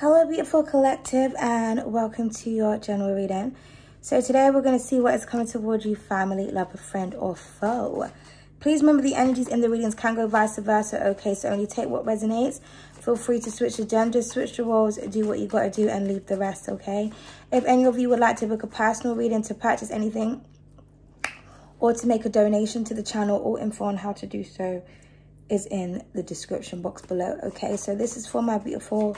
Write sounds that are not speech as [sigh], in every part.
Hello, beautiful collective, and welcome to your general reading. So today we're going to see what is coming towards you, family, lover, friend, or foe. Please remember the energies in the readings can go vice versa, okay? So only take what resonates. Feel free to switch the gender, switch the roles, do what you got to do, and leave the rest, okay? If any of you would like to book a personal reading to purchase anything or to make a donation to the channel, all info on how to do so is in the description box below okay so this is for my beautiful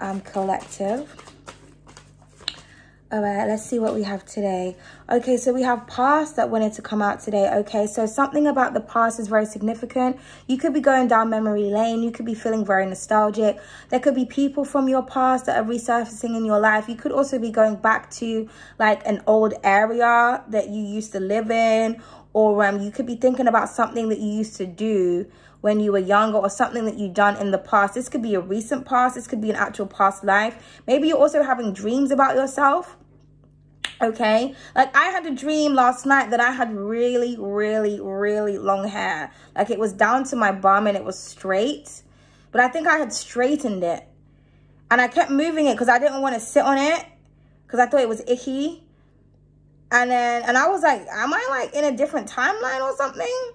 um collective. All right let's see what we have today. Okay so we have past that wanted to come out today. Okay so something about the past is very significant. You could be going down memory lane. You could be feeling very nostalgic. There could be people from your past that are resurfacing in your life. You could also be going back to like an old area that you used to live in or um, you could be thinking about something that you used to do when you were younger or something that you've done in the past. This could be a recent past. This could be an actual past life. Maybe you're also having dreams about yourself. Okay. Like I had a dream last night that I had really, really, really long hair. Like it was down to my bum and it was straight. But I think I had straightened it. And I kept moving it because I didn't want to sit on it. Because I thought it was icky. And then, and I was like, am I like in a different timeline or something?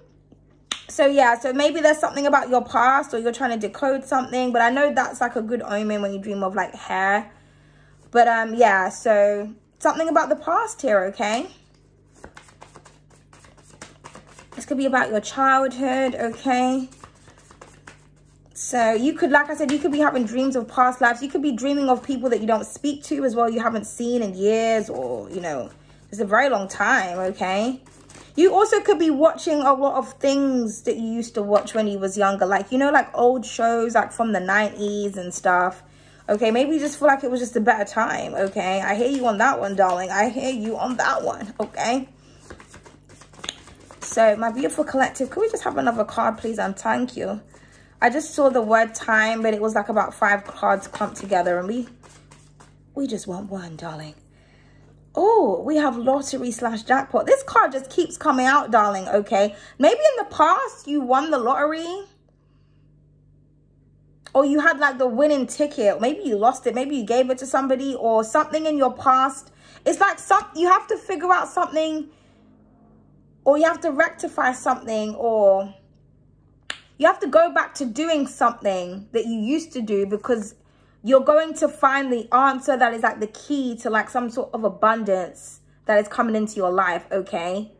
So yeah so maybe there's something about your past or you're trying to decode something but i know that's like a good omen when you dream of like hair. But um yeah so something about the past here okay? This could be about your childhood okay? So you could like i said you could be having dreams of past lives. You could be dreaming of people that you don't speak to as well you haven't seen in years or you know it's a very long time okay you also could be watching a lot of things that you used to watch when you was younger. Like, you know, like old shows like from the 90s and stuff. Okay, maybe you just feel like it was just a better time. Okay, I hear you on that one, darling. I hear you on that one. Okay. So, my beautiful collective, could we just have another card, please? And thank you. I just saw the word time, but it was like about five cards clumped together. And we, we just want one, darling. Oh, we have lottery slash jackpot. This card just keeps coming out, darling, okay? Maybe in the past you won the lottery. Or you had like the winning ticket. Maybe you lost it. Maybe you gave it to somebody or something in your past. It's like some you have to figure out something or you have to rectify something or you have to go back to doing something that you used to do because you're going to find the answer that is like the key to like some sort of abundance that is coming into your life, okay?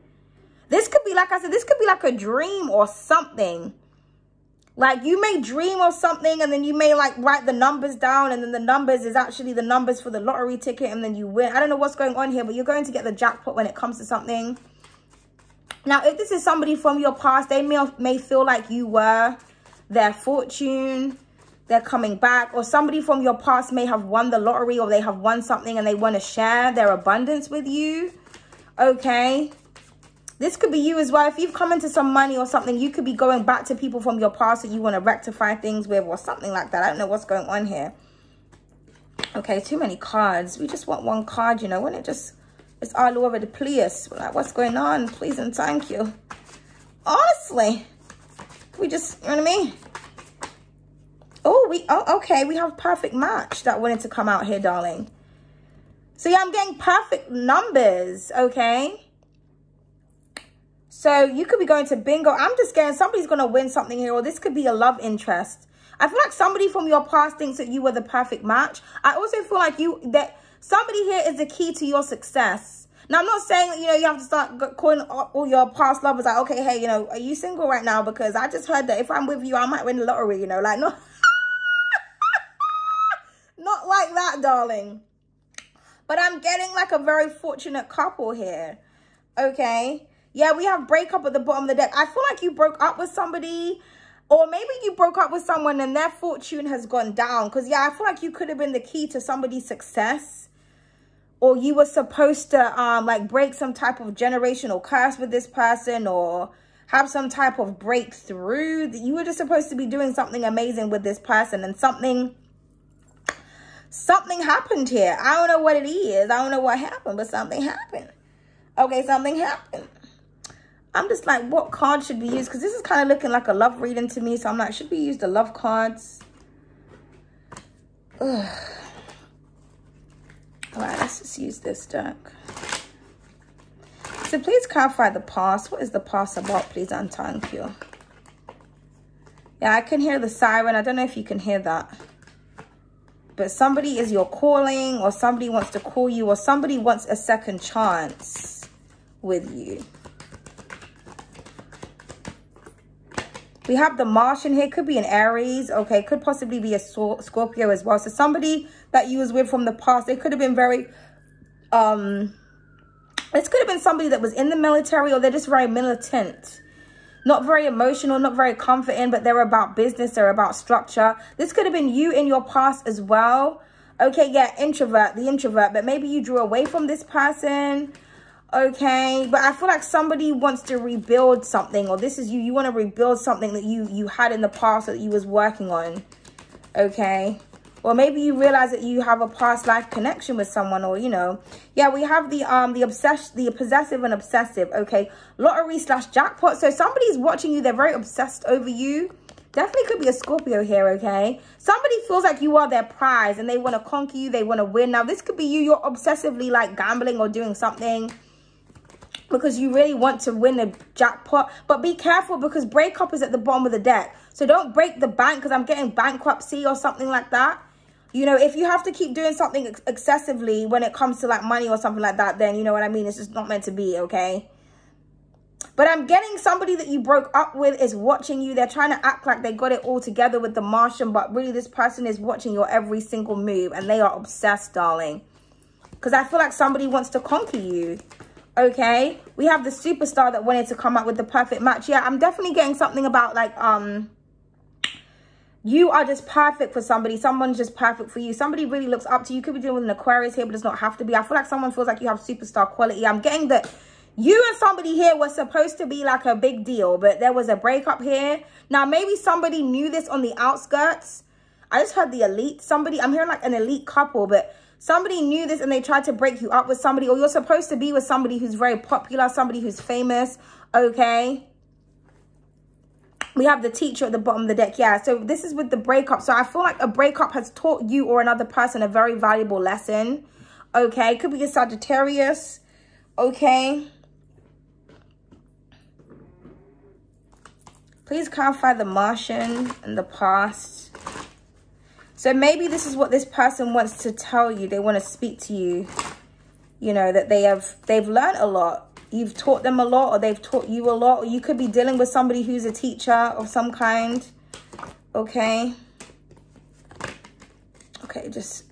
This could be, like I said, this could be like a dream or something. Like you may dream of something and then you may like write the numbers down and then the numbers is actually the numbers for the lottery ticket and then you win. I don't know what's going on here, but you're going to get the jackpot when it comes to something. Now, if this is somebody from your past, they may, may feel like you were their fortune they're coming back or somebody from your past may have won the lottery or they have won something and they want to share their abundance with you okay? This could be you as well. If you've come into some money or something you could be going back to people from your past that you want to rectify things with or something like that. I don't know what's going on here. Okay too many cards. We just want one card you know when it just it's all over the place like what's going on? Please and thank you. Honestly we just you know what i mean Oh, we, oh, okay. We have perfect match that wanted to come out here, darling. So yeah, I'm getting perfect numbers, okay? So you could be going to bingo. I'm just getting somebody's going to win something here, or this could be a love interest. I feel like somebody from your past thinks that you were the perfect match. I also feel like you that somebody here is the key to your success. Now, I'm not saying, you know, you have to start calling all your past lovers like, okay, hey, you know, are you single right now? Because I just heard that if I'm with you, I might win the lottery, you know, like, no. [laughs] darling. But I'm getting like a very fortunate couple here. Okay. Yeah, we have breakup at the bottom of the deck. I feel like you broke up with somebody or maybe you broke up with someone and their fortune has gone down. Because, yeah, I feel like you could have been the key to somebody's success. Or you were supposed to, um, like, break some type of generational curse with this person. Or have some type of breakthrough. You were just supposed to be doing something amazing with this person. And something something happened here. I don't know what it is. I don't know what happened, but something happened. Okay, something happened. I'm just like, what card should be used? Because this is kind of looking like a love reading to me. So I'm like, should we use the love cards? [sighs] Ugh. Let's just use this deck. So please clarify the past. What is the past about, please, and thank you. Yeah, I can hear the siren. I don't know if you can hear that. But somebody is your calling or somebody wants to call you or somebody wants a second chance with you. We have the Martian here. Could be an Aries. Okay. Could possibly be a Scorpio as well. So somebody that you was with from the past, they could have been very... um. This could have been somebody that was in the military or they're just very militant. Not very emotional, not very comforting, but they're about business. They're about structure. This could have been you in your past as well. Okay, yeah, introvert, the introvert. But maybe you drew away from this person okay but i feel like somebody wants to rebuild something or this is you you want to rebuild something that you you had in the past that you was working on okay or maybe you realize that you have a past life connection with someone or you know yeah we have the um the obsession the possessive and obsessive okay lottery slash jackpot so somebody's watching you they're very obsessed over you definitely could be a scorpio here okay somebody feels like you are their prize and they want to conquer you they want to win now this could be you you're obsessively like gambling or doing something because you really want to win a jackpot. But be careful because breakup is at the bottom of the deck. So don't break the bank because I'm getting bankruptcy or something like that. You know, if you have to keep doing something ex excessively when it comes to like money or something like that, then you know what I mean? It's just not meant to be, okay? But I'm getting somebody that you broke up with is watching you. They're trying to act like they got it all together with the Martian, but really this person is watching your every single move and they are obsessed, darling. Because I feel like somebody wants to conquer you okay we have the superstar that wanted to come up with the perfect match yeah i'm definitely getting something about like um you are just perfect for somebody. Someone's just perfect for you. Somebody really looks up to you, you could be dealing with an aquarius here but does not have to be. I feel like someone feels like you have superstar quality. I'm getting that you and somebody here was supposed to be like a big deal but there was a breakup here. Now maybe somebody knew this on the outskirts. I just heard the elite. Somebody i'm hearing like an elite couple but somebody knew this and they tried to break you up with somebody or you're supposed to be with somebody who's very popular, somebody who's famous, okay? We have the teacher at the bottom of the deck. Yeah, so this is with the breakup. So I feel like a breakup has taught you or another person a very valuable lesson, okay? Could be a Sagittarius, okay? Please clarify the Martian and the past. So maybe this is what this person wants to tell you. They want to speak to you. You know, that they have, they've learned a lot. You've taught them a lot or they've taught you a lot. You could be dealing with somebody who's a teacher of some kind. Okay. Okay, just...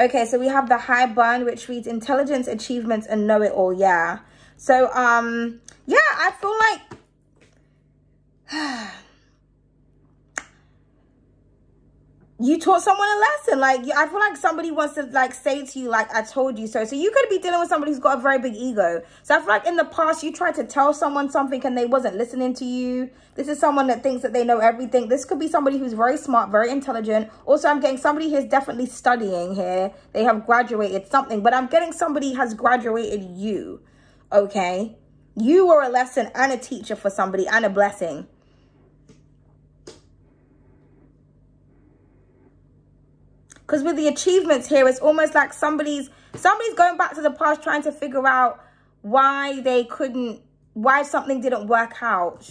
Okay, so we have the high burn, which reads intelligence, achievements, and know-it-all. Yeah. So, um, yeah, I feel like... [sighs] you taught someone a lesson. Like, I feel like somebody wants to, like, say to you, like, I told you so. So you could be dealing with somebody who's got a very big ego. So I feel like in the past, you tried to tell someone something and they wasn't listening to you. This is someone that thinks that they know everything. This could be somebody who's very smart, very intelligent. Also, I'm getting somebody who's definitely studying here. They have graduated something. But I'm getting somebody has graduated you, okay? You were a lesson and a teacher for somebody and a blessing. Because with the achievements here, it's almost like somebody's somebody's going back to the past trying to figure out why they couldn't, why something didn't work out.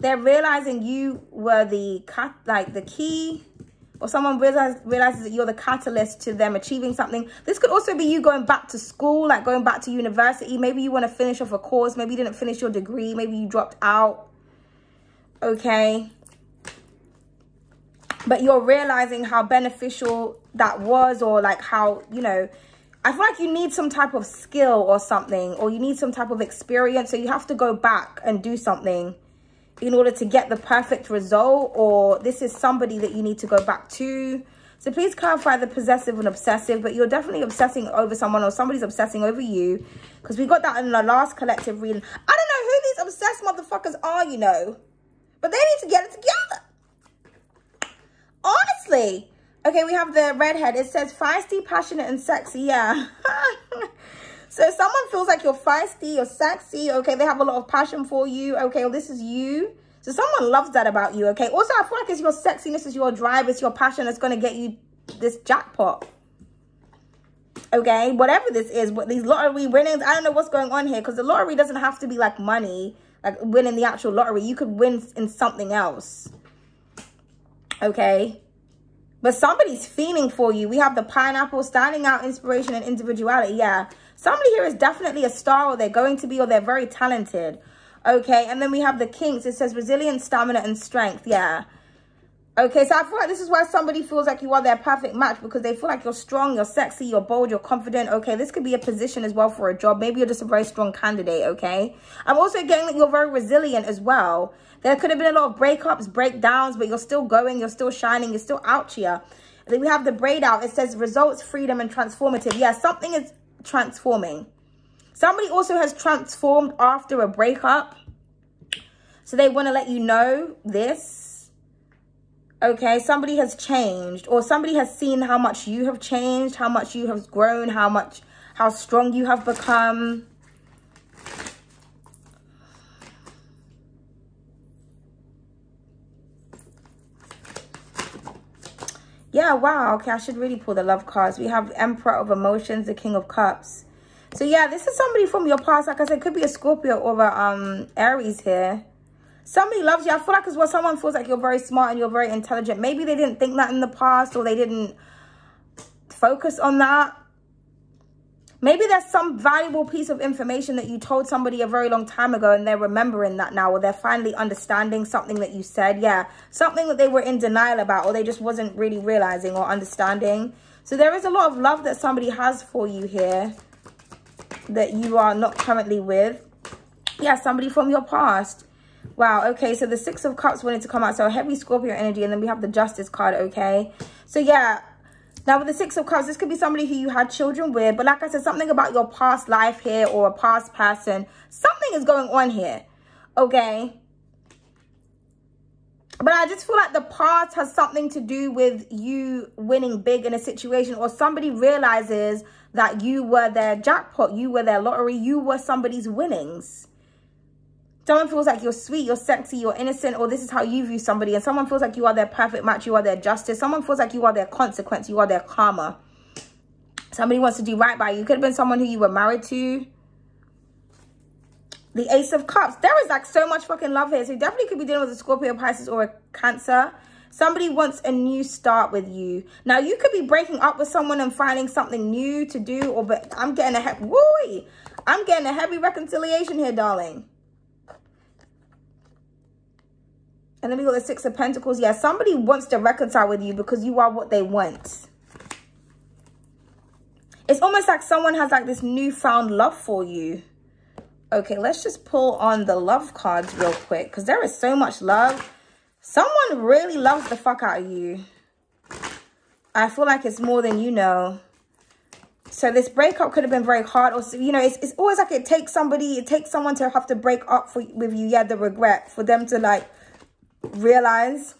They're realizing you were the cat, like the key, or someone realize, realizes that you're the catalyst to them achieving something. This could also be you going back to school, like going back to university. Maybe you want to finish off a course. Maybe you didn't finish your degree. Maybe you dropped out. Okay but you're realizing how beneficial that was or like how, you know, I feel like you need some type of skill or something or you need some type of experience. So you have to go back and do something in order to get the perfect result or this is somebody that you need to go back to. So please clarify the possessive and obsessive, but you're definitely obsessing over someone or somebody's obsessing over you because we got that in the last collective reading. I don't know who these obsessed motherfuckers are, you know, but they need to get it together. Honestly. Okay, we have the redhead. It says feisty, passionate, and sexy. Yeah. [laughs] so if someone feels like you're feisty, you're sexy. Okay, they have a lot of passion for you. Okay, well, this is you. So someone loves that about you. Okay. Also, I feel like it's your sexiness, it's your drive, it's your passion that's going to get you this jackpot. Okay, whatever this is, what these lottery winnings, I don't know what's going on here because the lottery doesn't have to be like money, like winning the actual lottery. You could win in something else. Okay. But somebody's feeling for you. We have the pineapple, standing out, inspiration, and individuality. Yeah. Somebody here is definitely a star or they're going to be or they're very talented. Okay. And then we have the kinks. It says resilience, stamina, and strength. Yeah. Okay, so I feel like this is why somebody feels like you are their perfect match because they feel like you're strong, you're sexy, you're bold, you're confident. Okay, this could be a position as well for a job. Maybe you're just a very strong candidate, okay? I'm also getting that you're very resilient as well. There could have been a lot of breakups, breakdowns, but you're still going, you're still shining, you're still out here. Then we have the braid out. It says results, freedom, and transformative. Yeah, something is transforming. Somebody also has transformed after a breakup. So they want to let you know this okay somebody has changed or somebody has seen how much you have changed how much you have grown how much how strong you have become. Yeah wow okay i should really pull the love cards. We have emperor of emotions the king of cups. So yeah this is somebody from your past. Like i said could be a scorpio or a um aries here somebody loves you. I feel like as well, someone feels like you're very smart and you're very intelligent. Maybe they didn't think that in the past or they didn't focus on that. Maybe there's some valuable piece of information that you told somebody a very long time ago and they're remembering that now or they're finally understanding something that you said. Yeah, something that they were in denial about or they just wasn't really realizing or understanding. So there is a lot of love that somebody has for you here that you are not currently with. Yeah, somebody from your past. Wow, okay, so the Six of Cups wanted to come out. So heavy Scorpio energy, and then we have the Justice card, okay? So yeah, now with the Six of Cups, this could be somebody who you had children with. But like I said, something about your past life here or a past person. Something is going on here, okay? But I just feel like the past has something to do with you winning big in a situation or somebody realizes that you were their jackpot, you were their lottery, you were somebody's winnings someone feels like you're sweet, you're sexy, you're innocent, or this is how you view somebody, and someone feels like you are their perfect match, you are their justice, someone feels like you are their consequence, you are their karma. Somebody wants to do right by you. Could have been someone who you were married to. The Ace of Cups. There is like so much fucking love here. So you definitely could be dealing with a Scorpio, Pisces, or a Cancer. Somebody wants a new start with you. Now, you could be breaking up with someone and finding something new to do. Or, but I'm getting a woo I'm getting a heavy reconciliation here, darling. And then we got the Six of Pentacles. Yeah, somebody wants to reconcile with you because you are what they want. It's almost like someone has like this newfound love for you. Okay, let's just pull on the love cards real quick because there is so much love. Someone really loves the fuck out of you. I feel like it's more than you know. So this breakup could have been very hard. Or, you know, it's, it's always like it takes somebody, it takes someone to have to break up for, with you. Yeah, the regret for them to like realize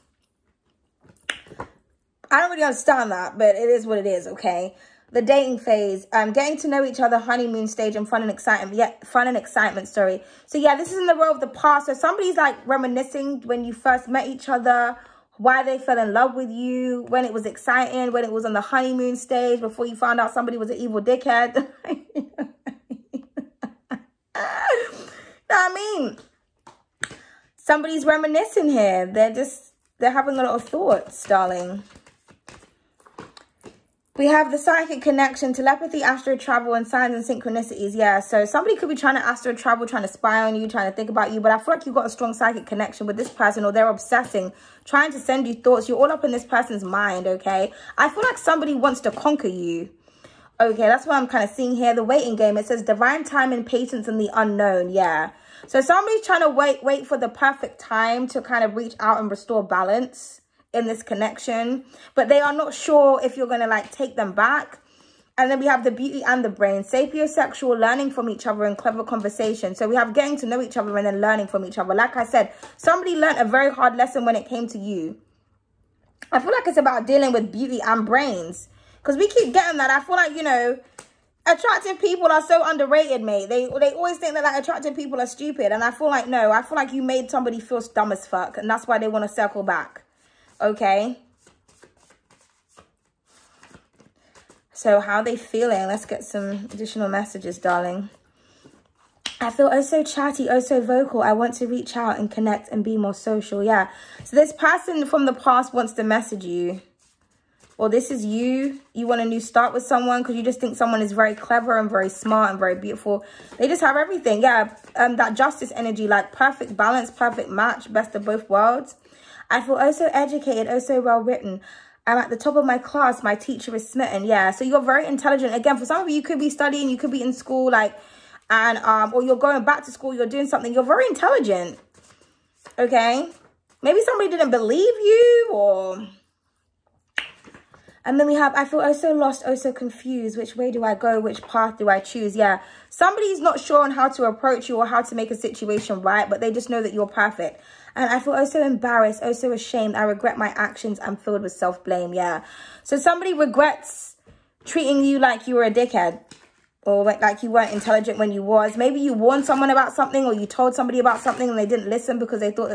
I don't really understand that, but it is what it is, okay? The dating phase, um, getting to know each other, honeymoon stage, and fun and excitement. Yeah, fun and excitement story. So yeah, this is in the role of the past. So somebody's like reminiscing when you first met each other, why they fell in love with you, when it was exciting, when it was on the honeymoon stage, before you found out somebody was an evil dickhead. [laughs] I mean, Somebody's reminiscing here. They're just, they're having a lot of thoughts, darling. We have the psychic connection, telepathy, astro travel, and signs and synchronicities. Yeah, so somebody could be trying to astro travel, trying to spy on you, trying to think about you. But I feel like you've got a strong psychic connection with this person or they're obsessing, trying to send you thoughts. You're all up in this person's mind, okay? I feel like somebody wants to conquer you. Okay, that's what I'm kind of seeing here. The waiting game, it says divine time and patience in the unknown. Yeah. So somebody's trying to wait, wait for the perfect time to kind of reach out and restore balance in this connection. But they are not sure if you're going to like take them back. And then we have the beauty and the brain, sapiosexual, learning from each other and clever conversation. So we have getting to know each other and then learning from each other. Like I said, somebody learned a very hard lesson when it came to you. I feel like it's about dealing with beauty and brains. Because we keep getting that. I feel like, you know, attractive people are so underrated, mate. They they always think that like attractive people are stupid. And I feel like, no, I feel like you made somebody feel dumb as fuck. And that's why they want to circle back. Okay. So how they feeling? Let's get some additional messages, darling. I feel oh so chatty, oh so vocal. I want to reach out and connect and be more social. Yeah. So this person from the past wants to message you. Or this is you. You want a new start with someone because you just think someone is very clever and very smart and very beautiful. They just have everything. Yeah. Um, that justice energy, like perfect balance, perfect match, best of both worlds. I feel oh so educated, oh so well written. I'm at the top of my class. My teacher is smitten. Yeah. So you're very intelligent. Again, for some of you, you could be studying. You could be in school. Like, and, um, or you're going back to school. You're doing something. You're very intelligent. Okay. Maybe somebody didn't believe you or... And then we have, I feel oh so lost, oh so confused. Which way do I go? Which path do I choose? Yeah. Somebody's not sure on how to approach you or how to make a situation right, but they just know that you're perfect. And I feel oh so embarrassed, oh so ashamed. I regret my actions. I'm filled with self-blame. Yeah. So somebody regrets treating you like you were a dickhead. Or like you weren't intelligent when you was. Maybe you warned someone about something or you told somebody about something and they didn't listen because they thought that they